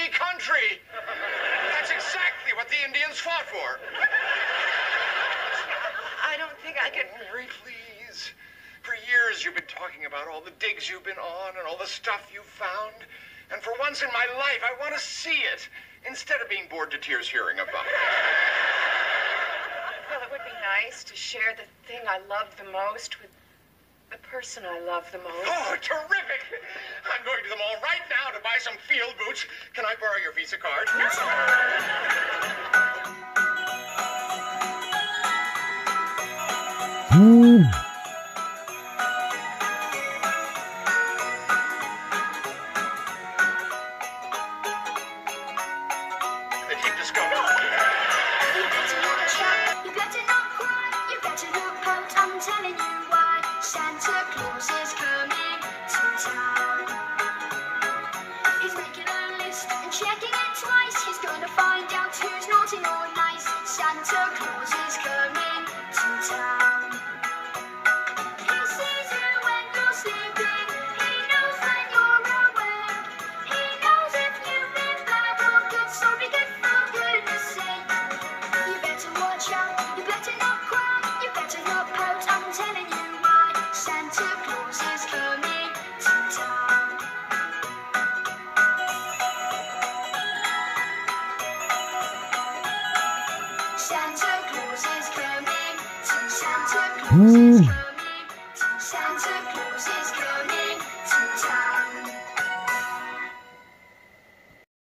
free country. That's exactly what the Indians fought for. I don't think I can. Mary, please. For years you've been talking about all the digs you've been on and all the stuff you've found. And for once in my life, I want to see it instead of being bored to tears hearing about it. Well, it would be nice to share the thing I love the most with the person I love the most. Oh, terrific! I'm going to the mall right now to buy some field boots. Can I borrow your Visa card? They keep discovering. You better not shout, you better not cry, you better not pout. I'm telling you. Santa Claus is coming to town. He's making a list and checking it twice. He's gonna find out who's naughty or nice. Santa Claus is coming to town. He sees you when you're sleeping. He knows when you're awake. He knows if you've been bad or good. So be Santa Claus is coming. Santa Claus is coming. Santa Claus is coming.